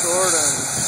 Jordan.